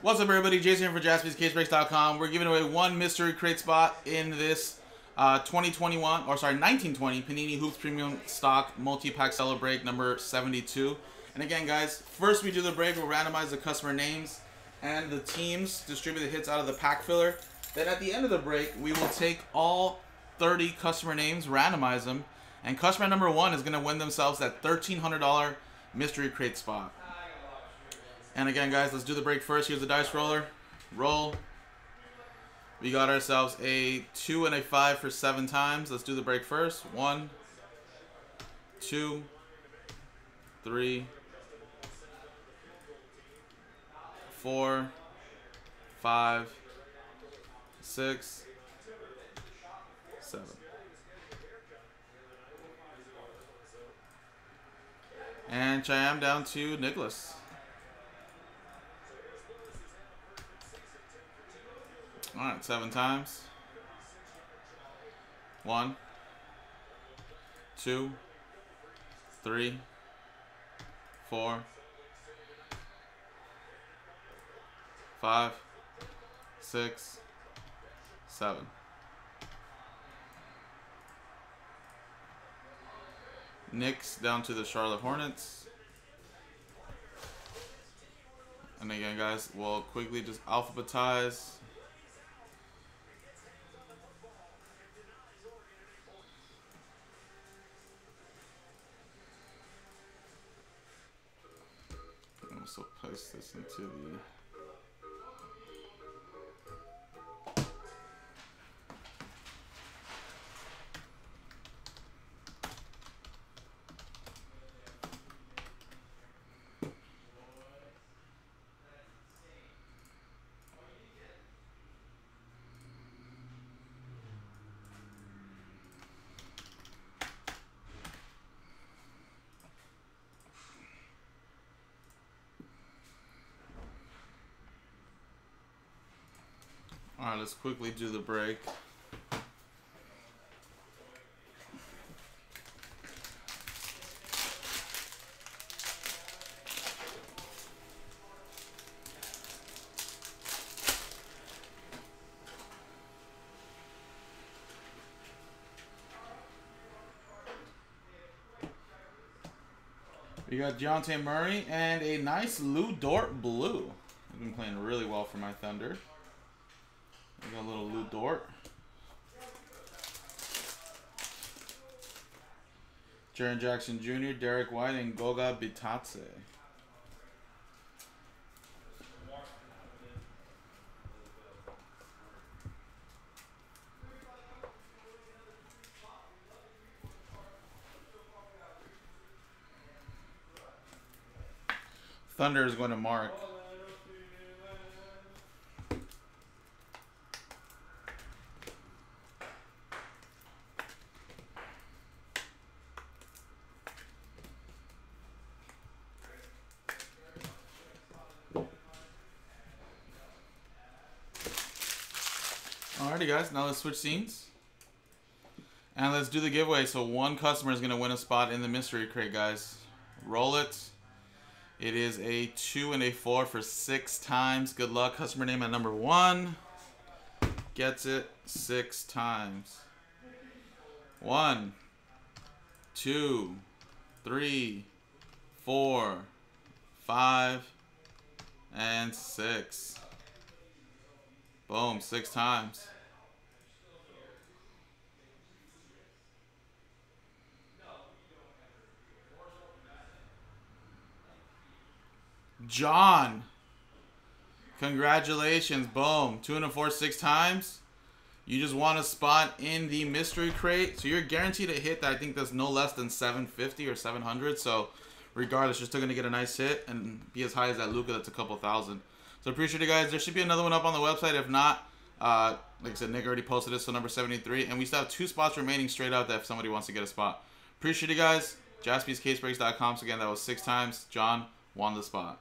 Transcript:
What's up, everybody? Jason here for JaspysCaseBreaks.com. We're giving away one mystery crate spot in this uh, 2021, or sorry, 1920 Panini Hoops Premium Stock Multi-Pack Cello Break number 72. And again, guys, first we do the break, we'll randomize the customer names and the teams, distribute the hits out of the pack filler. Then at the end of the break, we will take all 30 customer names, randomize them, and customer number one is going to win themselves that $1,300 mystery crate spot. And again, guys, let's do the break first. Here's the dice roller. Roll. We got ourselves a 2 and a 5 for 7 times. Let's do the break first. One, two, three, four, five, six, seven. And Cheyam down to Nicholas. Alright, seven times. One, two, three, four, five, six, seven. Knicks down to the Charlotte Hornets. And again, guys, we'll quickly just alphabetize. Also place this into the Let's quickly do the break. We got Dejounte Murray and a nice Lu Dort blue. He's been playing really well for my Thunder. We got a little Lu Dort. Jaren Jackson Jr., Derrick White, and Goga Bitadze. Thunder is going to mark. Alrighty guys, now let's switch scenes. And let's do the giveaway. So one customer is going to win a spot in the mystery crate, guys. Roll it. It is a two and a four for six times. Good luck. Customer name at number one. Gets it six times. One, two, three, four, five, and six. Boom, six times. John. Congratulations. Boom. Two and a four, six times. You just want a spot in the mystery crate. So you're guaranteed a hit that I think that's no less than 750 or 700. So regardless, you're still going to get a nice hit and be as high as that Luka that's a couple thousand. So appreciate it, guys. There should be another one up on the website. If not, uh, like I said, Nick already posted it, so number 73. And we still have two spots remaining straight out there if somebody wants to get a spot. Appreciate it, guys. JaspysCaseBreaks.com. So again, that was six times. John won the spot.